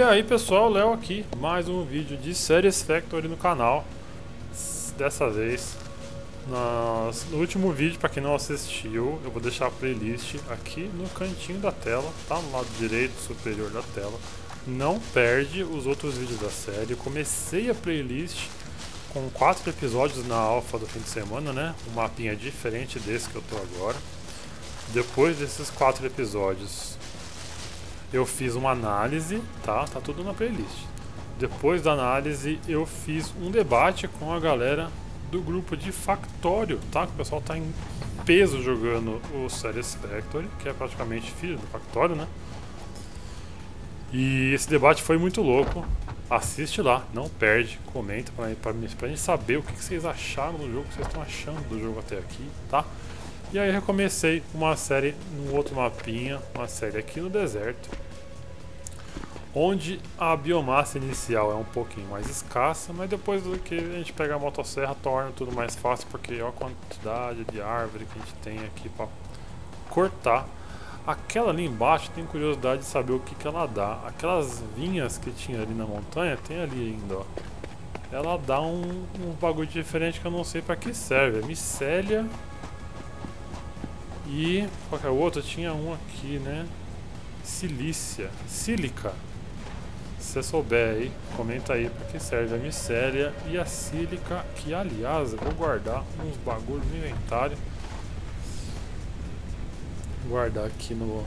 E aí pessoal, Léo aqui, mais um vídeo de Series Factory no canal. Dessa vez, nas, no último vídeo, para quem não assistiu, eu vou deixar a playlist aqui no cantinho da tela Tá no lado direito superior da tela. Não perde os outros vídeos da série. Eu comecei a playlist com quatro episódios na alfa do fim de semana, né? Um mapinha diferente desse que eu tô agora. Depois desses quatro episódios eu fiz uma análise, tá? Tá tudo na playlist. Depois da análise, eu fiz um debate com a galera do grupo de Factório, tá? O pessoal tá em peso jogando o Series Factory, que é praticamente filho do Factório, né? E esse debate foi muito louco. Assiste lá, não perde, comenta pra, pra, pra gente saber o que, que vocês acharam do jogo, o que vocês estão achando do jogo até aqui, tá? E aí recomecei uma série no outro mapinha, uma série aqui no deserto, onde a biomassa inicial é um pouquinho mais escassa, mas depois do que a gente pega a motosserra torna tudo mais fácil, porque olha a quantidade de árvore que a gente tem aqui para cortar. Aquela ali embaixo tem curiosidade de saber o que, que ela dá. Aquelas vinhas que tinha ali na montanha, tem ali ainda, ó. Ela dá um, um bagulho diferente que eu não sei para que serve. É micélia e qualquer outro, tinha um aqui, né? Silícia, sílica. Se você souber aí, comenta aí para que serve a micélia e a sílica, que aliás eu vou guardar uns bagulhos no inventário. Guardar aqui no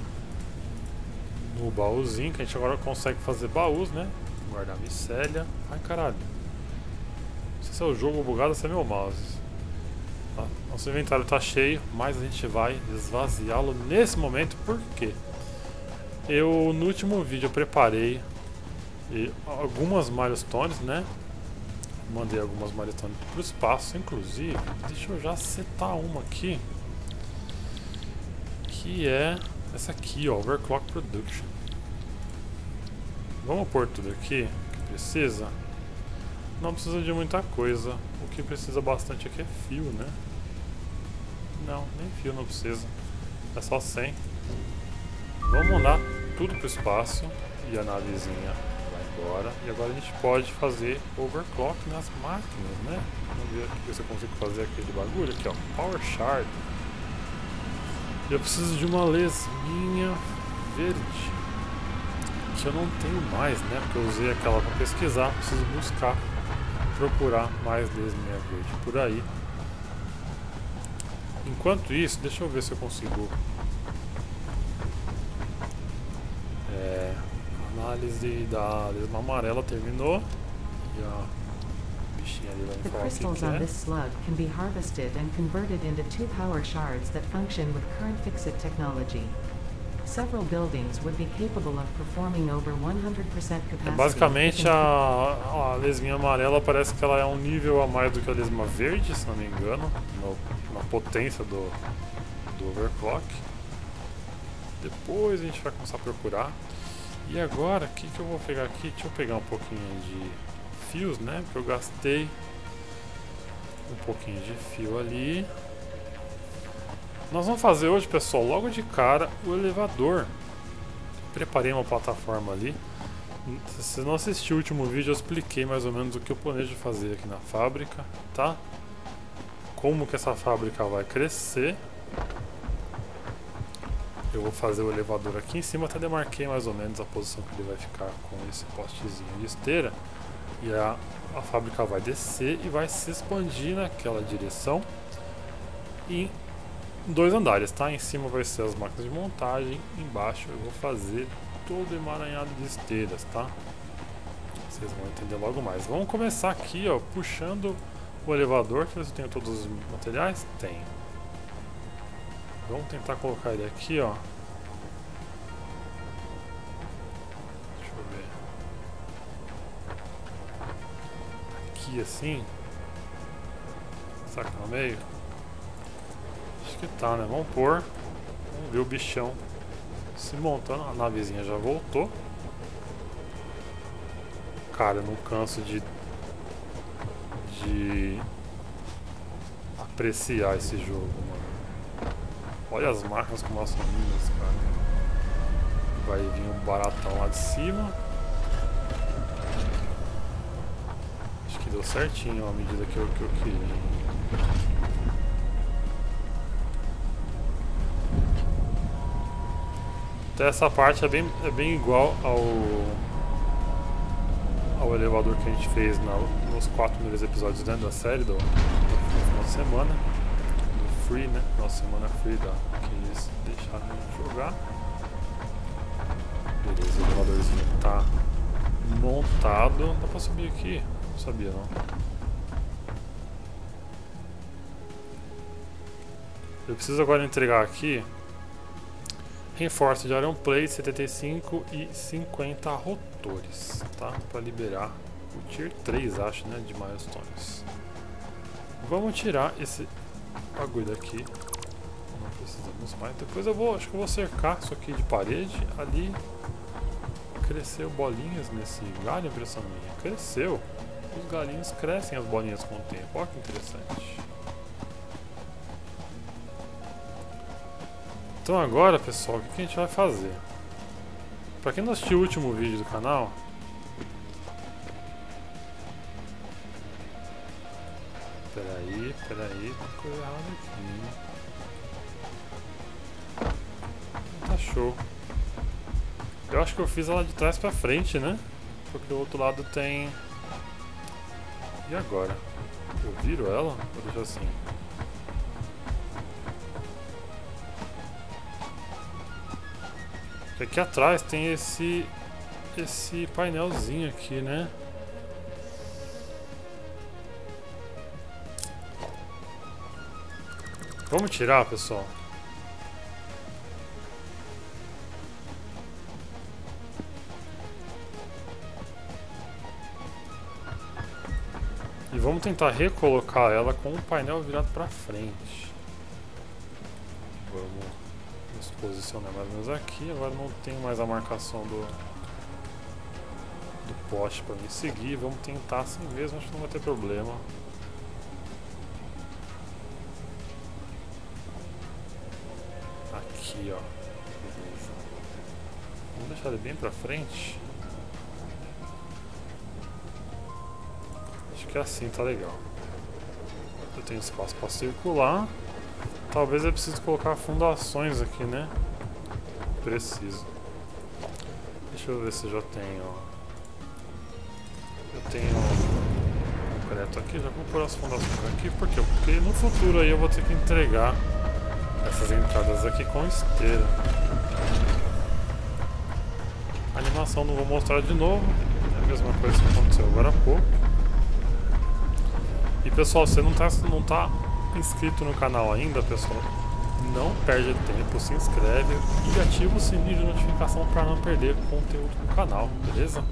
no baúzinho, que a gente agora consegue fazer baús, né? Guardar micélia. Ai caralho. Se esse é o jogo bugado, esse é meu mouse. Nosso inventário está cheio, mas a gente vai esvaziá-lo nesse momento, porque eu no último vídeo eu preparei algumas milestones, né? Mandei algumas milestones para o espaço, inclusive, deixa eu já setar uma aqui, que é essa aqui, ó, Overclock Production. Vamos pôr tudo aqui que precisa. Não precisa de muita coisa. O que precisa bastante aqui é fio, né? Não, nem fio não precisa. É só 100. Vamos mandar tudo pro espaço. E a navezinha vai embora. E agora a gente pode fazer overclock nas máquinas, né? Vamos ver aqui se eu consigo fazer aquele bagulho aqui, ó. Power Shard. Eu preciso de uma lesminha verde. Que eu não tenho mais, né? Porque eu usei aquela para pesquisar. Preciso buscar procurar mais lesminha verde por aí. Enquanto isso, deixa eu ver se eu consigo. É, análise da lesma amarela terminou. E a bichinha ali vai me falar o que, on this slug can be harvested and converted into two power shards that function with current fixit technology. Several buildings would be capable of performing over 100% capacity. É basicamente a, a lesminha amarela parece que ela é um nível a mais do que a lesma verde, se não me engano, no, na potência do, do overclock. Depois a gente vai começar a procurar. E agora, o que, que eu vou pegar aqui? Deixa eu pegar um pouquinho de fios, né? Porque eu gastei um pouquinho de fio ali. Nós vamos fazer hoje, pessoal, logo de cara, o elevador. Preparei uma plataforma ali. Se você não assistiu o último vídeo, eu expliquei mais ou menos o que eu planejo fazer aqui na fábrica, tá? Como que essa fábrica vai crescer. Eu vou fazer o elevador aqui em cima, até demarquei mais ou menos a posição que ele vai ficar com esse postezinho de esteira. E a, a fábrica vai descer e vai se expandir naquela direção. E dois andares, tá? Em cima vai ser as máquinas de montagem, embaixo eu vou fazer todo emaranhado de esteiras, tá? Vocês vão entender logo mais. Vamos começar aqui, ó, puxando o elevador. Deixa eu tenho todos os materiais. Tenho. Vamos tentar colocar ele aqui, ó. Deixa eu ver. Aqui assim. Saca no meio? que tá, né? Vamos pôr. Vamos ver o bichão se montando. A navezinha já voltou. Cara, eu não canso de de apreciar esse jogo, mano. Olha as marcas como elas são lindas, cara. Vai vir um baratão lá de cima. Acho que deu certinho a medida que eu, que eu queria. até essa parte é bem, é bem igual ao, ao elevador que a gente fez na, nos quatro primeiros episódios né, da série do, do final de semana. Do Free, né? Nossa, semana Free da, que eles deixaram de jogar. Beleza, o elevadorzinho tá montado. Dá pra subir aqui? Não sabia não. Eu preciso agora entregar aqui reforço de Iron Plate 75 e 50 rotores, tá? Para liberar o Tier 3, acho, né? De Milestones. Vamos tirar esse bagulho daqui. Não precisamos mais. Depois eu vou, acho que eu vou cercar isso aqui de parede. Ali cresceu bolinhas nesse galho, impressão minha. Cresceu. Os galinhos crescem as bolinhas com o tempo. Olha que interessante. Então agora, pessoal, o que a gente vai fazer? Pra quem não assistiu o último vídeo do canal, Peraí, tem coisa errada aqui. Tá show. Eu acho que eu fiz ela de trás pra frente, né? Porque o outro lado tem... E agora? Eu viro ela? Ou deixo assim? aqui atrás tem esse esse painelzinho aqui, né? Vamos tirar, pessoal. E vamos tentar recolocar ela com o painel virado para frente. Vamos posicionar mais ou menos aqui. Agora não tem mais a marcação do, do poste para me seguir. Vamos tentar assim mesmo, acho que não vai ter problema. Aqui, ó. Vamos deixar ele bem para frente. Acho que assim tá legal. Eu tenho espaço para circular. Talvez eu precise colocar fundações aqui, né? Preciso. Deixa eu ver se eu já tenho... Eu tenho concreto aqui, já vou pôr as fundações aqui. Por quê? Porque no futuro aí eu vou ter que entregar essas entradas aqui com esteira. A animação não vou mostrar de novo. É a mesma coisa que aconteceu agora há pouco. E pessoal, você não está não tá inscrito no canal ainda, pessoal, não perde tempo, se inscreve e ativa o sininho de notificação para não perder conteúdo do canal? Beleza,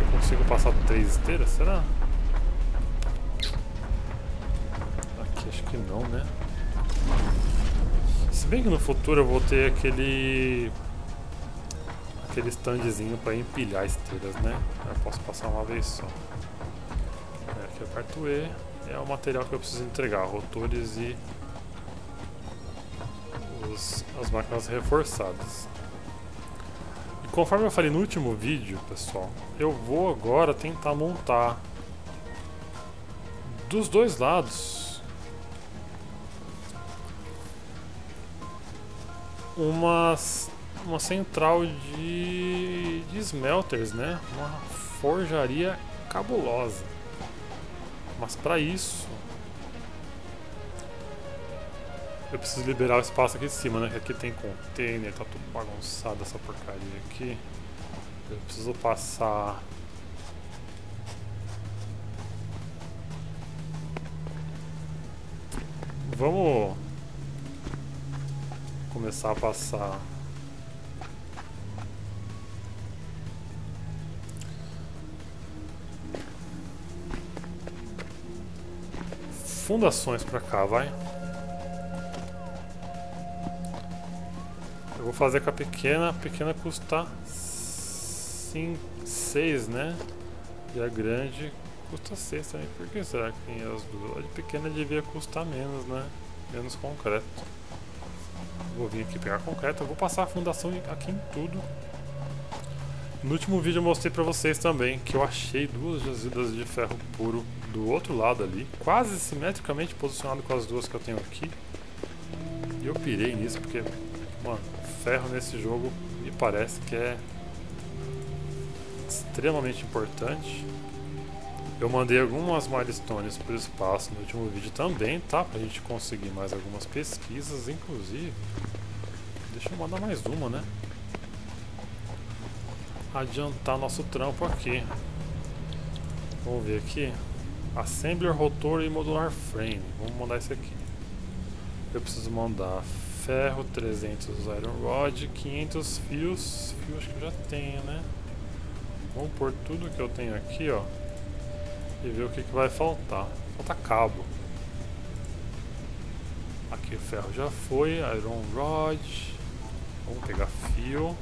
eu consigo passar três esteiras, será? Se bem que no futuro eu vou ter aquele aquele standzinho para empilhar esteiras, né? Eu posso passar uma vez só. Aqui aperto E é o material que eu preciso entregar, rotores e os, as máquinas reforçadas. E conforme eu falei no último vídeo, pessoal, eu vou agora tentar montar dos dois lados uma, uma central de, de smelters, né? Uma forjaria cabulosa. Mas para isso eu preciso liberar o espaço aqui em cima, né? Aqui tem container, tá tudo bagunçado essa porcaria aqui. Eu preciso passar Vamos começar a passar fundações pra cá, vai. Eu vou fazer com a pequena, a pequena custa 6, né? E a grande custa 6 também. Por que será que tem as duas? A de pequena devia custar menos, né? Menos concreto. Vou vir aqui pegar concreto, eu vou passar a fundação aqui em tudo. No último vídeo eu mostrei pra vocês também que eu achei duas jazidas de ferro puro do outro lado ali, quase simetricamente posicionado com as duas que eu tenho aqui. E eu pirei nisso porque, mano, ferro nesse jogo me parece que é extremamente importante. Eu mandei algumas milestones para o espaço no último vídeo também, tá? Pra gente conseguir mais algumas pesquisas, inclusive. Deixa eu mandar mais uma, né? Adiantar nosso trampo aqui. Vamos ver aqui. Assembler, rotor e modular frame. Vamos mandar esse aqui. Eu preciso mandar ferro, 300 iron rod, 500 fios. Fios acho que eu já tenho, né? Vamos pôr tudo que eu tenho aqui, ó e ver o que, que vai faltar. Falta cabo. Aqui o ferro já foi, iron rod. Vamos pegar fio.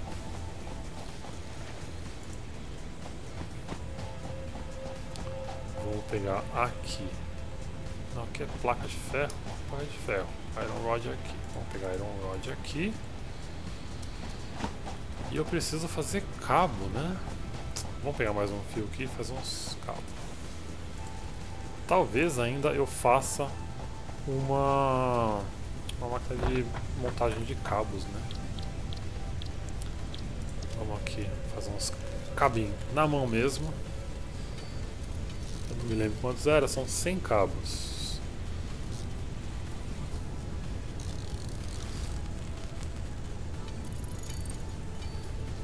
Vamos pegar aqui. Não, aqui é placa de ferro. Placa de ferro. Iron rod aqui. Vamos pegar iron rod aqui. E eu preciso fazer cabo, né? Vamos pegar mais um fio aqui e fazer uns cabos. Talvez ainda eu faça uma, uma máquina de montagem de cabos, né? Vamos aqui fazer uns cabinhos na mão mesmo. Eu não me lembro quantos era, são 100 cabos.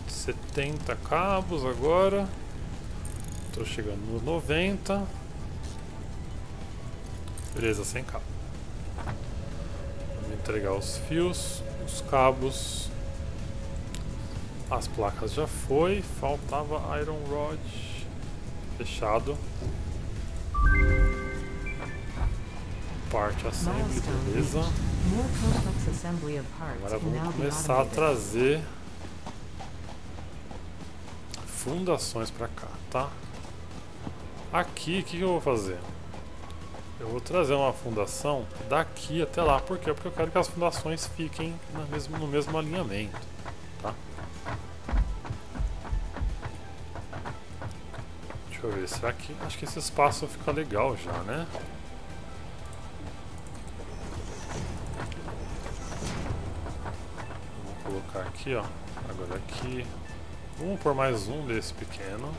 Setenta cabos agora. Estou chegando nos noventa. Beleza, sem cabo. Vamos entregar os fios, os cabos. As placas já foi, faltava iron rod. Fechado. Parte assembly, beleza. Agora vamos começar a trazer fundações para cá, tá? Aqui, o que, que eu vou fazer? Eu vou trazer uma fundação daqui até lá. Por quê? Porque eu quero que as fundações fiquem no mesmo, no mesmo alinhamento. Tá? Deixa eu ver, será que... Acho que esse espaço fica legal já, né? Vou colocar aqui, ó. Agora aqui. Vamos por mais um desse pequeno.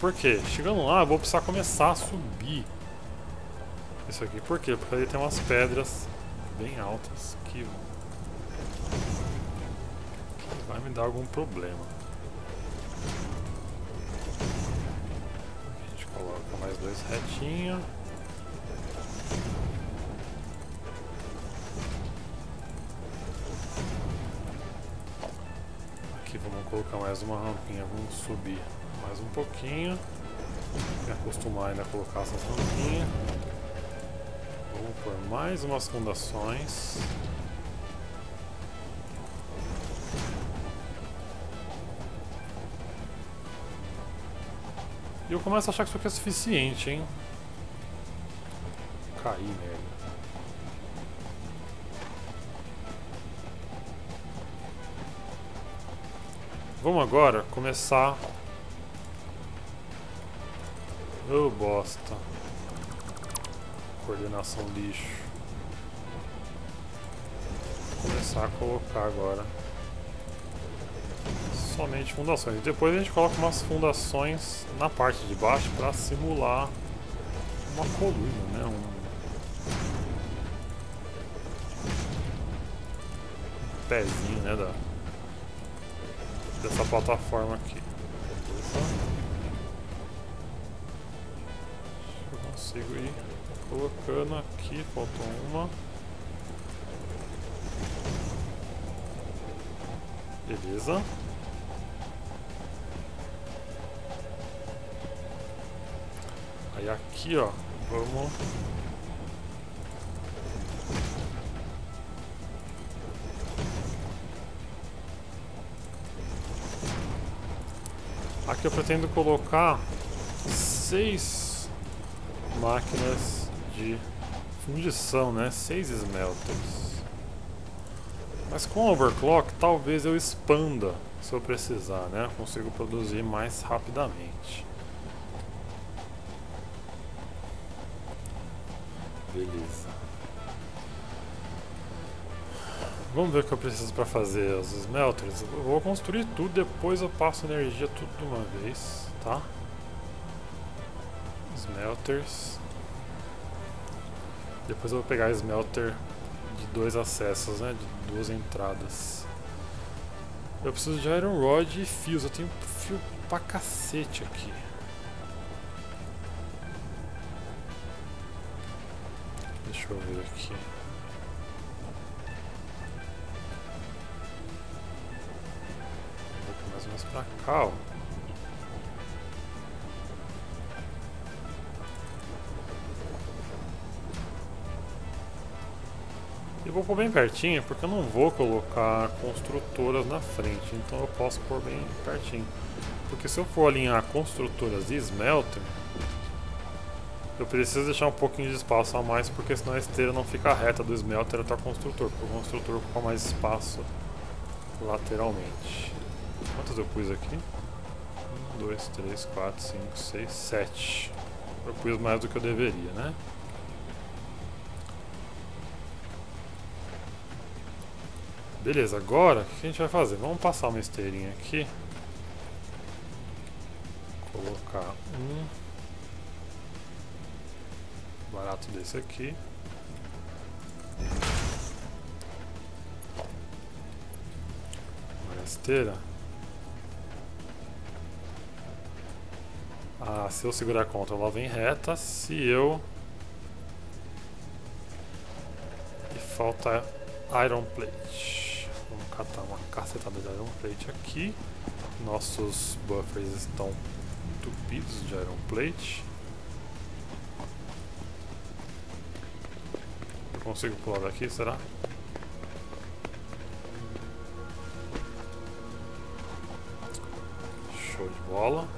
Por quê? Chegando lá, eu vou precisar começar a subir isso aqui. Por quê? Porque ali tem umas pedras bem altas que, vai me dar algum problema. A gente coloca mais dois retinhos. Aqui vamos colocar mais uma rampinha, vamos subir mais um pouquinho. Me acostumar ainda a colocar essas rampinhas. Por mais umas fundações. E eu começo a achar que isso aqui é suficiente, hein? Caí, merda. Vamos agora começar... Ô oh, bosta coordenação lixo. Vou começar a colocar agora somente fundações. Depois a gente coloca umas fundações na parte de baixo para simular uma coluna, né? Um, pezinho, né? Da, dessa plataforma aqui. Beleza? Eu consigo ir colocando aqui, faltou uma. Beleza. Aí aqui, ó, vamos... Aqui eu pretendo colocar seis máquinas de fundição, né? Seis smelters. Mas com overclock talvez eu expanda se eu precisar, né? Eu consigo produzir mais rapidamente. Beleza. Vamos ver o que eu preciso para fazer os smelters. Eu vou construir tudo, depois eu passo energia tudo de uma vez, tá? Smelters. Depois eu vou pegar smelter de dois acessos, né? De duas entradas. Eu preciso de iron rod e fios. Eu tenho fio pra cacete aqui. Deixa eu ver aqui. Vou mais ou menos pra cá, ó. E vou pôr bem pertinho, porque eu não vou colocar construtoras na frente, então eu posso pôr bem pertinho. Porque se eu for alinhar construtoras e smelter, eu preciso deixar um pouquinho de espaço a mais, porque senão a esteira não fica reta do smelter até o construtor, porque o construtor ocupa mais espaço lateralmente. Quantos eu pus aqui? 1, 2, 3, 4, 5, 6, 7. Eu pus mais do que eu deveria, né? Beleza, agora o que a gente vai fazer? Vamos passar uma esteirinha aqui. Colocar um barato desse aqui. Uma esteira. Ah, se eu segurar contra ela vem reta. Se eu... E falta Iron Plate catar uma cacetada de Iron Plate aqui. Nossos buffers estão entupidos de Iron Plate. Eu consigo pular daqui, será? Show de bola.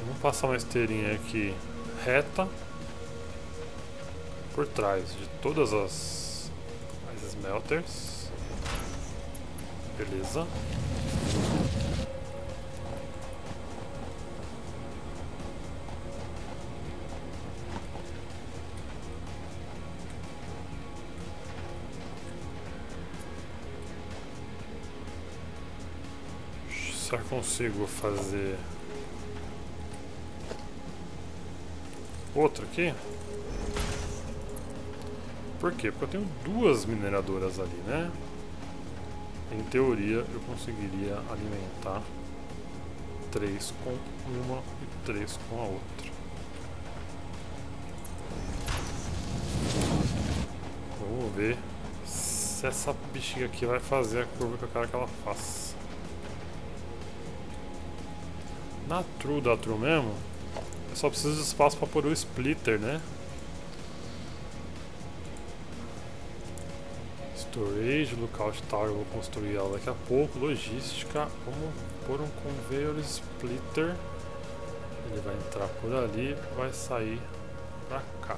Vamos passar uma esteirinha aqui reta por trás de todas as, as smelters. Beleza. Só consigo fazer outro aqui. Por quê? Porque eu tenho duas mineradoras ali, né? Em teoria eu conseguiria alimentar três com uma e três com a outra. Vamos ver se essa bexiga aqui vai fazer a curva que eu quero que ela faça. Na true da true mesmo, eu só preciso de espaço para pôr o splitter, né? Storage, Tower, eu vou construir ela daqui a pouco. Logística, vamos pôr um Conveyor Splitter. Ele vai entrar por ali, vai sair pra cá.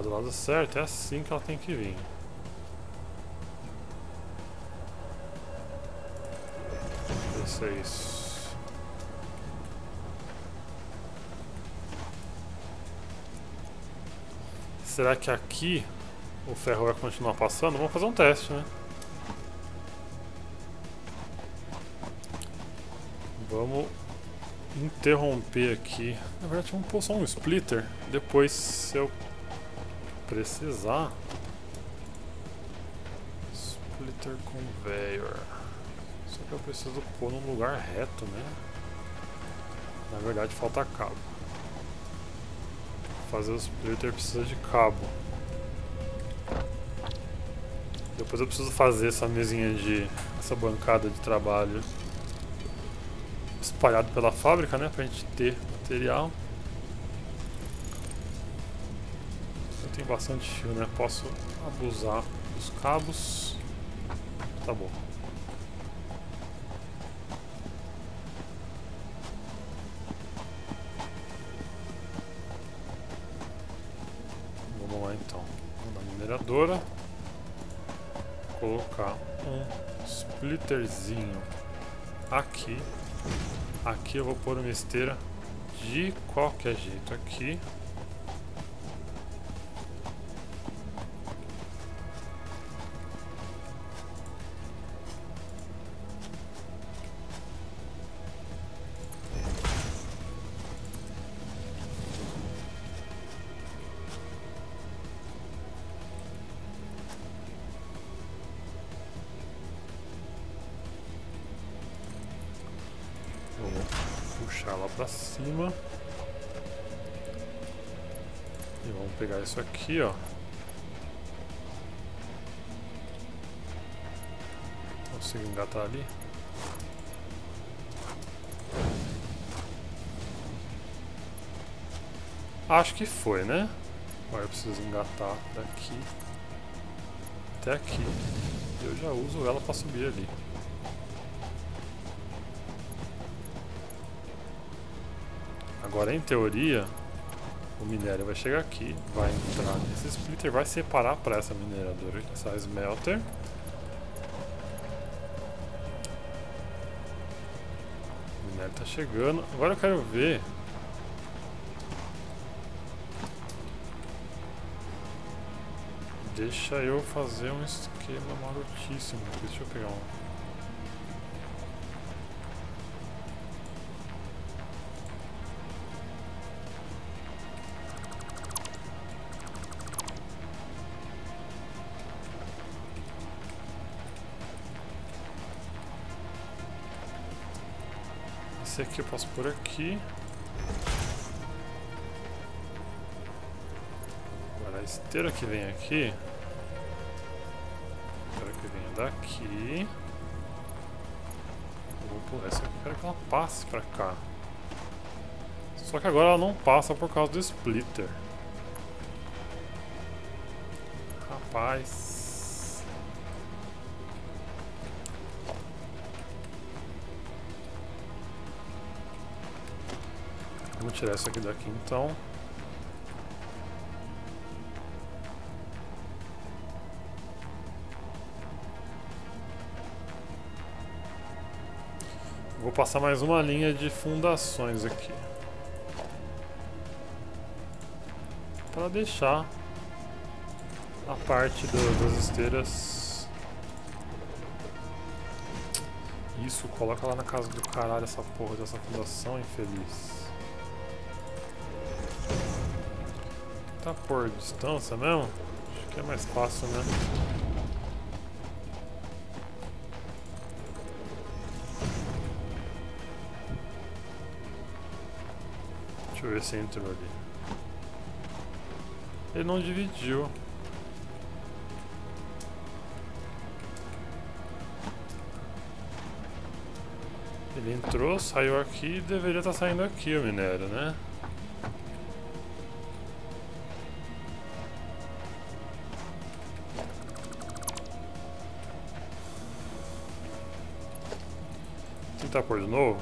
Do lado certo, é assim que ela tem que vir. Isso é isso. Será que aqui o ferro vai continuar passando? Vamos fazer um teste, né? Vamos interromper aqui. Na verdade, vamos pôr só um splitter. Depois, se eu precisar. Splitter Conveyor. Só que eu preciso pôr num lugar reto, né? Na verdade falta cabo. fazer o splitter precisa de cabo. Depois eu preciso fazer essa mesinha de. essa bancada de trabalho espalhado pela fábrica, né? Pra gente ter material. Bastante fio, né? Posso abusar dos cabos. Tá bom. Vamos lá então. Na mineradora. Colocar um splitterzinho aqui. Aqui eu vou pôr uma esteira de qualquer jeito aqui. Lá pra cima. E vamos pegar isso aqui, ó. Consigo engatar ali. Acho que foi, né? Agora eu preciso engatar daqui até aqui. Eu já uso ela para subir ali. Agora, em teoria, o minério vai chegar aqui, vai entrar nesse splitter, vai separar para essa mineradora, essa smelter. O minério está chegando. Agora eu quero ver Deixa eu fazer um esquema marotíssimo. Deixa eu pegar um. Esse aqui eu posso por aqui. Agora a esteira que vem aqui. Espero que venha daqui. vou pular essa aqui, quero que ela passe pra cá. Só que agora ela não passa por causa do splitter. Rapaz. Vamos tirar isso aqui daqui então. Vou passar mais uma linha de fundações aqui. Para deixar a parte do, das esteiras. Isso, coloca lá na casa do caralho essa porra dessa fundação infeliz. Tá por distância mesmo? Acho que é mais fácil, né? Deixa eu ver se entrou ali. Ele não dividiu. Ele entrou, saiu aqui e deveria estar tá saindo aqui o minério, né? Pôr de novo.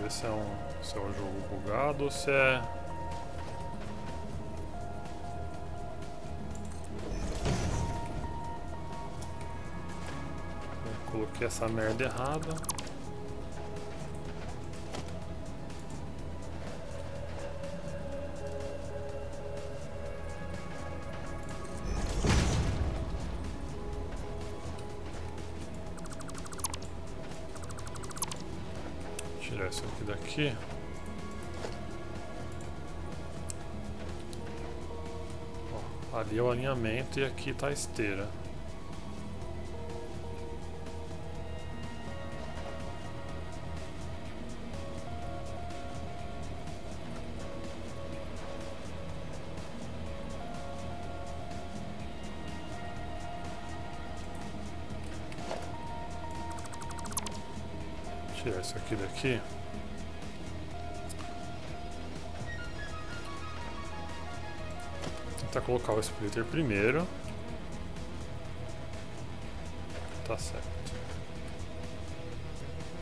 Ver se é um, se é um jogo bugado ou se é. Eu coloquei essa merda errada. Ali é o alinhamento e aqui está a esteira. tirar isso aqui daqui Tentar colocar o splitter primeiro. Tá certo.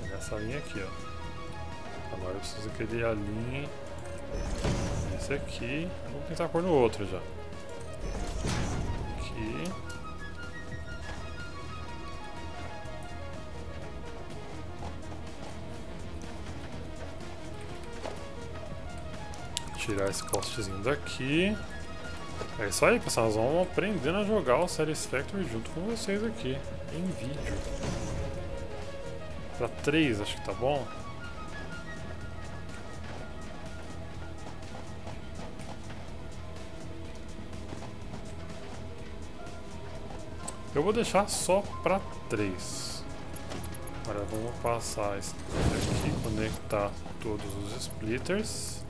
Nessa linha aqui, ó. Agora eu preciso que ele alinhe esse aqui. Vou tentar pôr no outro já. Aqui. Tirar esse postezinho daqui. É isso aí, pessoal. Nós vamos aprendendo a jogar o Series Factor junto com vocês aqui, em vídeo. Pra 3, acho que tá bom. Eu vou deixar só para 3. Agora vamos passar esse aqui, conectar todos os splitters.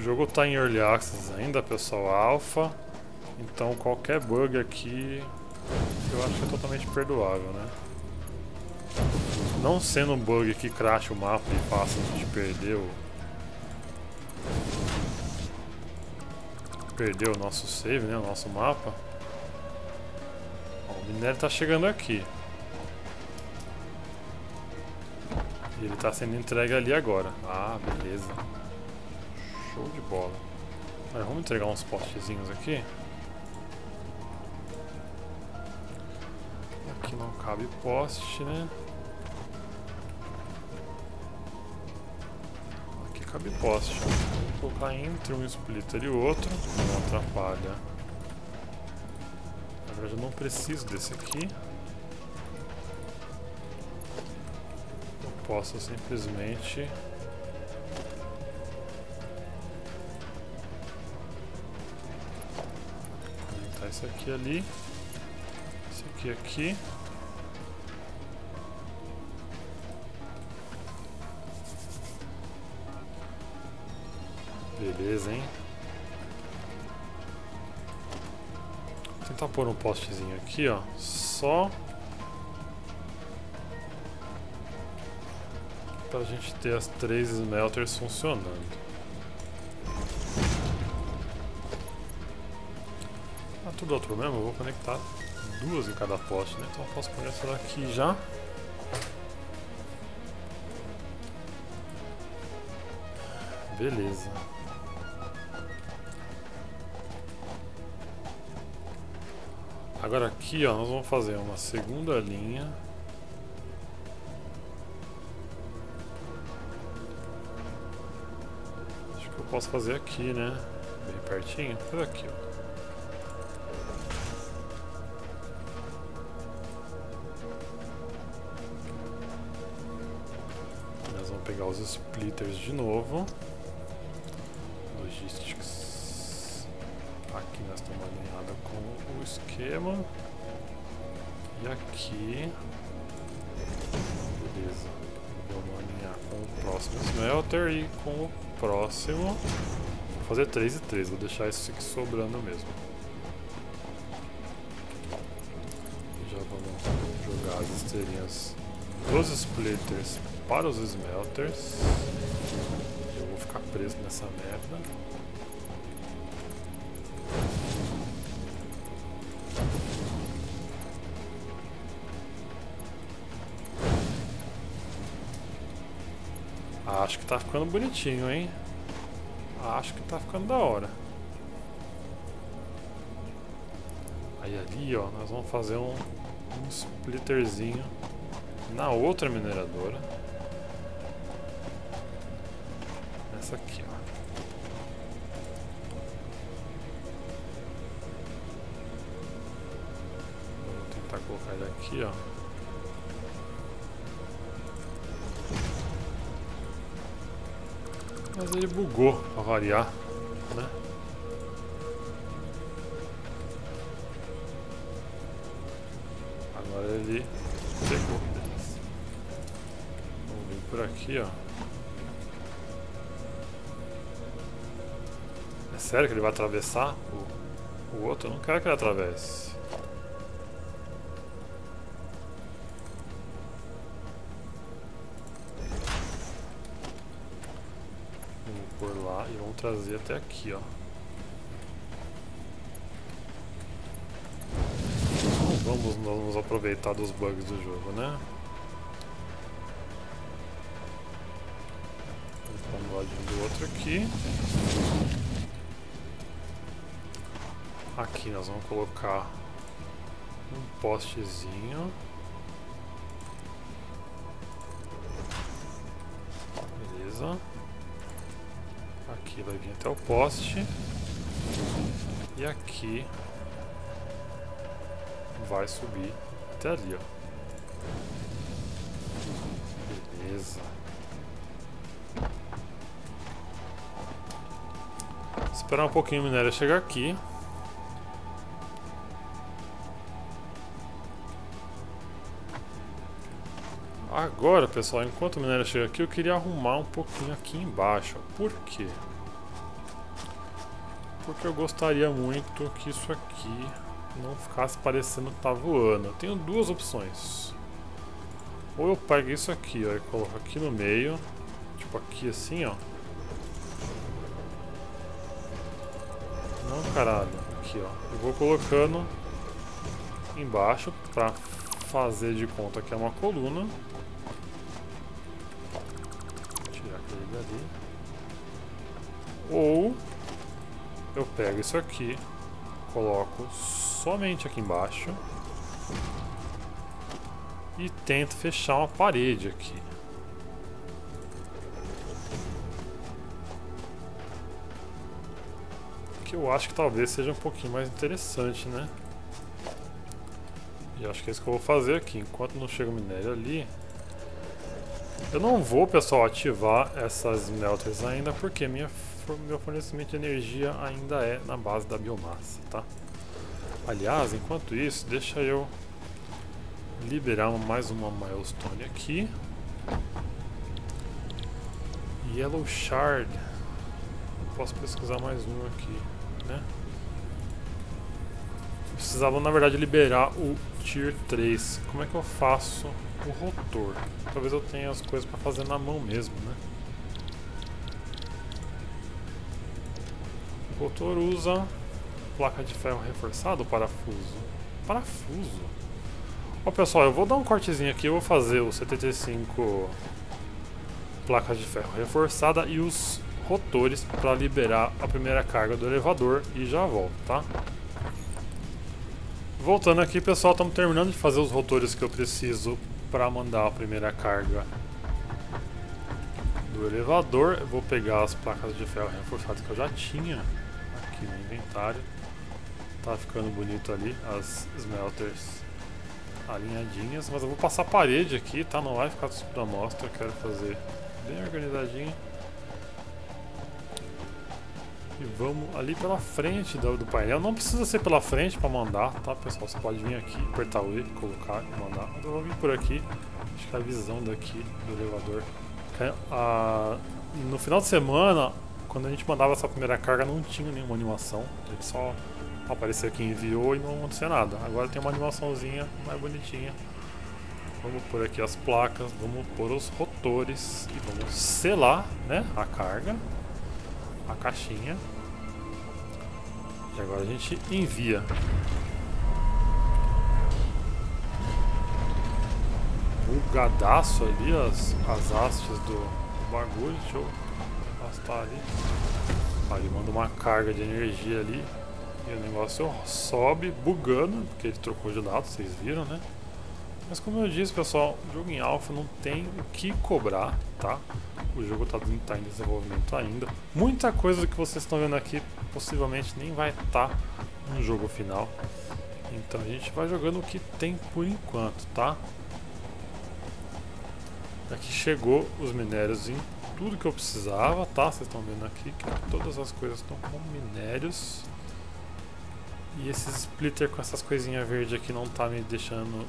O jogo está em Early Access ainda, pessoal, Alpha. Então qualquer bug aqui eu acho que é totalmente perdoável, né? Não sendo um bug que crash o mapa e faça a gente perder o... Perder o nosso save, né? O nosso mapa. Ó, o minério está chegando aqui. E ele está sendo entregue ali agora. Ah, beleza. Show de bola. Vamos entregar uns postezinhos aqui. Aqui não cabe poste, né? Aqui cabe poste. Vou colocar entre um splitter e outro. Não atrapalha. Na verdade eu não preciso desse aqui. Eu posso simplesmente esse aqui ali. Esse aqui aqui. Beleza, hein? Vou tentar pôr um postezinho aqui, ó. Só pra gente ter as três smelters funcionando. Tudo outro mesmo, eu vou conectar duas em cada poste, né? Então eu posso essa daqui já. Beleza. Agora aqui, ó, nós vamos fazer uma segunda linha. Acho que eu posso fazer aqui, né? Bem pertinho. Fazer aqui, ó. Os splitters de novo. Logistics. Aqui nós estamos alinhados com o esquema. E aqui. Beleza. Vamos alinhar com o próximo smelter e com o próximo. Vou fazer 3 e 3, vou deixar isso aqui sobrando mesmo. Já vamos jogar as estrelinhas dos splitters para os smelters. Eu vou ficar preso nessa merda. Acho que tá ficando bonitinho, hein? Acho que tá ficando da hora. Aí ali, ó, nós vamos fazer um, um splitterzinho na outra mineradora. Essa aqui, ó. Vou tentar colocar ele aqui, ó. Mas ele bugou pra variar, né? Agora ele pegou. Vamos vir por aqui, ó. sério que ele vai atravessar o, o outro? Eu não quero que ele atravesse. Vamos por lá e vamos trazer até aqui, ó. Vamos, vamos aproveitar dos bugs do jogo, né? Vamos lá de do outro aqui. Aqui nós vamos colocar um postezinho. Beleza. Aqui vai vir até o poste. E aqui vai subir até ali, ó. Beleza. Esperar um pouquinho o minério chegar aqui. Agora, pessoal, enquanto o minério chega aqui, eu queria arrumar um pouquinho aqui embaixo. Por quê? Porque eu gostaria muito que isso aqui não ficasse parecendo que tá voando. Eu tenho duas opções. Ou eu pego isso aqui, ó, e coloco aqui no meio, tipo aqui assim, ó. Não, caralho. Aqui, ó. Eu vou colocando embaixo pra fazer de conta que é uma coluna. Dali. Ou eu pego isso aqui, coloco somente aqui embaixo e tento fechar uma parede aqui. Que eu acho que talvez seja um pouquinho mais interessante, né? E acho que é isso que eu vou fazer aqui. Enquanto não chega o minério ali, eu não vou, pessoal, ativar essas smelters ainda, porque minha, meu fornecimento de energia ainda é na base da biomassa, tá? Aliás, enquanto isso, deixa eu liberar mais uma milestone aqui. Yellow Shard. Posso pesquisar mais um aqui, né? Precisava, na verdade, liberar o Tier 3. Como é que eu faço o rotor? Talvez eu tenha as coisas para fazer na mão mesmo, né? O rotor usa placa de ferro reforçado parafuso? Parafuso. Ó pessoal, eu vou dar um cortezinho aqui, eu vou fazer o 75 placas de ferro reforçada e os rotores para liberar a primeira carga do elevador e já volto, tá? Voltando aqui pessoal, estamos terminando de fazer os rotores que eu preciso para mandar a primeira carga do elevador. Eu vou pegar as placas de ferro reforçadas que eu já tinha aqui no inventário. Tá ficando bonito ali, as smelters alinhadinhas, mas eu vou passar a parede aqui, tá? Não vai ficar tudo pra mostra, eu quero fazer bem organizadinho. E vamos ali pela frente do, do painel. Não precisa ser pela frente para mandar, tá pessoal? Você pode vir aqui, apertar o E, colocar e mandar. Eu vou vir por aqui. Acho que a visão daqui do elevador. É, no final de semana, quando a gente mandava essa primeira carga, não tinha nenhuma animação. Ele só aparecer que enviou e não acontecer nada. Agora tem uma animaçãozinha mais bonitinha. Vamos pôr aqui as placas, vamos pôr os rotores e vamos selar né, a carga, a caixinha. E agora a gente envia. Bugadaço ali as, as hastes do, do bagulho. Deixa eu afastar ali. Aí manda uma carga de energia ali. E o negócio sobe bugando, porque ele trocou de lado, vocês viram, né? Mas como eu disse, pessoal, jogo em alpha não tem o que cobrar, tá? O jogo está tá em desenvolvimento ainda. Muita coisa que vocês estão vendo aqui possivelmente nem vai estar tá no jogo final. Então a gente vai jogando o que tem por enquanto, tá? Aqui chegou os minérios em tudo que eu precisava, tá? Vocês estão vendo aqui que todas as coisas estão com minérios. E esse splitter com essas coisinhas verdes aqui não tá me deixando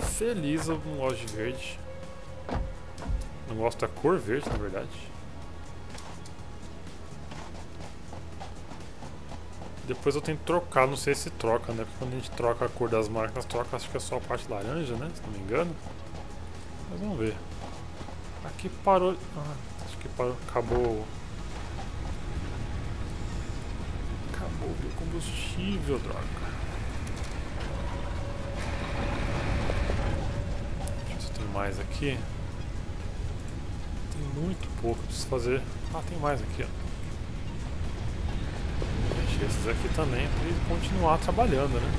feliz, gosto de verde. Não gosto da cor verde, na verdade. Depois eu tenho que trocar, não sei se troca, né? Porque quando a gente troca a cor das marcas, troca acho que é só a parte laranja, né? Se não me engano. Mas vamos ver. Aqui parou. Ah, acho que parou. Acabou. Acabou o combustível, droga. Deixa eu ver se tem mais aqui. Muito pouco. Preciso fazer. Ah, tem mais aqui, ó. Deixa esses aqui também para ele continuar trabalhando, né?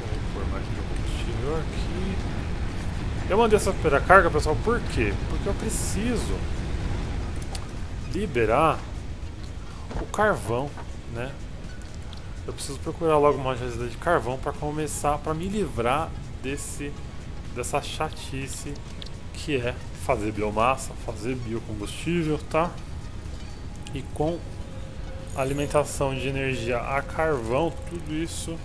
Vou pôr mais combustível aqui. Eu mandei essa primeira carga, pessoal, por quê? Porque eu preciso liberar o carvão, né? Eu preciso procurar logo uma agenda de carvão para começar, para me livrar desse dessa chatice que é fazer biomassa, fazer biocombustível, tá? E com alimentação de energia a carvão, tudo isso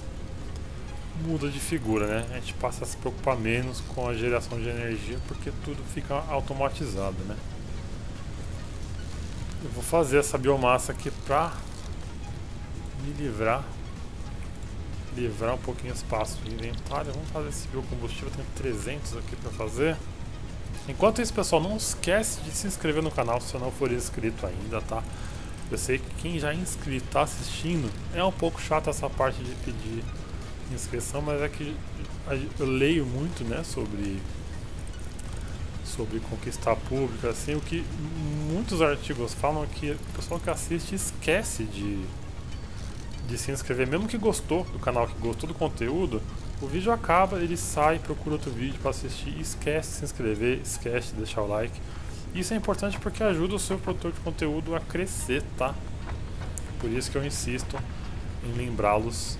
muda de figura, né? A gente passa a se preocupar menos com a geração de energia porque tudo fica automatizado, né? Eu vou fazer essa biomassa aqui para me livrar livrar um pouquinho espaço de inventário. Vamos fazer esse biocombustível, tem 300 aqui para fazer. Enquanto isso, pessoal, não esquece de se inscrever no canal se não for inscrito ainda, tá? Eu sei que quem já é inscrito está assistindo, é um pouco chato essa parte de pedir inscrição, mas é que eu leio muito, né, sobre sobre conquistar público, assim, o que muitos artigos falam é que o pessoal que assiste esquece de, de se inscrever, mesmo que gostou do canal, que gostou do conteúdo, o vídeo acaba, ele sai, procura outro vídeo para assistir, esquece de se inscrever, esquece de deixar o like. Isso é importante porque ajuda o seu produtor de conteúdo a crescer, tá? Por isso que eu insisto em lembrá-los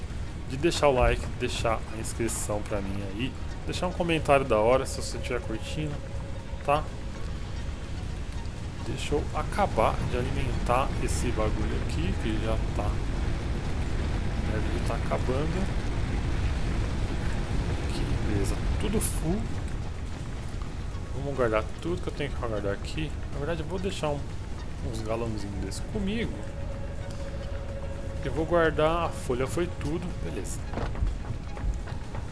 de deixar o like, deixar a inscrição pra mim aí, deixar um comentário da hora se você estiver curtindo, tá? Deixa eu acabar de alimentar esse bagulho aqui que já tá deve estar tá acabando. Beleza, tudo full. Vamos guardar tudo que eu tenho que guardar aqui. Na verdade, eu vou deixar um, uns galãozinhos desse comigo. Eu vou guardar, a folha foi tudo, beleza.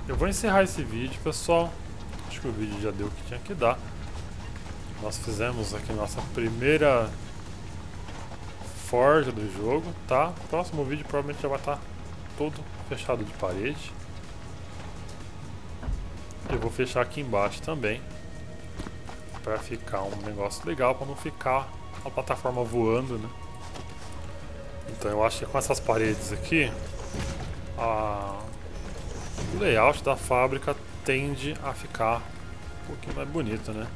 Eu vou encerrar esse vídeo, pessoal. Acho que o vídeo já deu o que tinha que dar. Nós fizemos aqui nossa primeira forja do jogo, tá? Próximo vídeo provavelmente já vai estar todo fechado de parede. Eu vou fechar aqui embaixo também para ficar um negócio legal, para não ficar a plataforma voando, né? Então eu acho que com essas paredes aqui, a... o layout da fábrica tende a ficar um pouquinho mais bonito, né?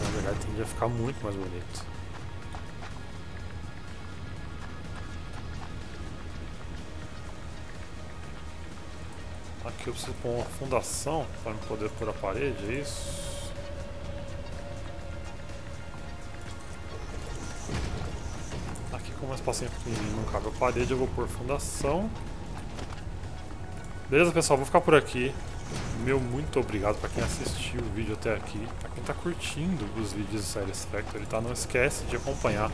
Na verdade tende a ficar muito mais bonito. Aqui eu preciso pôr uma fundação para poder pôr a parede, é isso? como um espacinho pequenininho não cabe a parede, eu vou pôr fundação. Beleza, pessoal? Vou ficar por aqui. Meu muito obrigado para quem assistiu o vídeo até aqui. Para quem está curtindo os vídeos do Series Factory, tá? Não esquece de acompanhar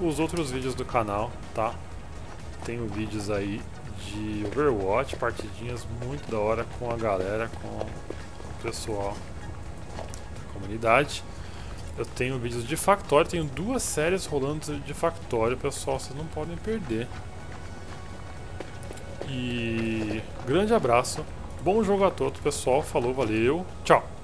os outros vídeos do canal, tá? Tenho vídeos aí de Overwatch, partidinhas muito da hora com a galera, com o pessoal da comunidade. Eu tenho vídeos de Factório, tenho duas séries rolando de Factório, pessoal, vocês não podem perder. E grande abraço, bom jogo a todos, pessoal, falou, valeu, tchau!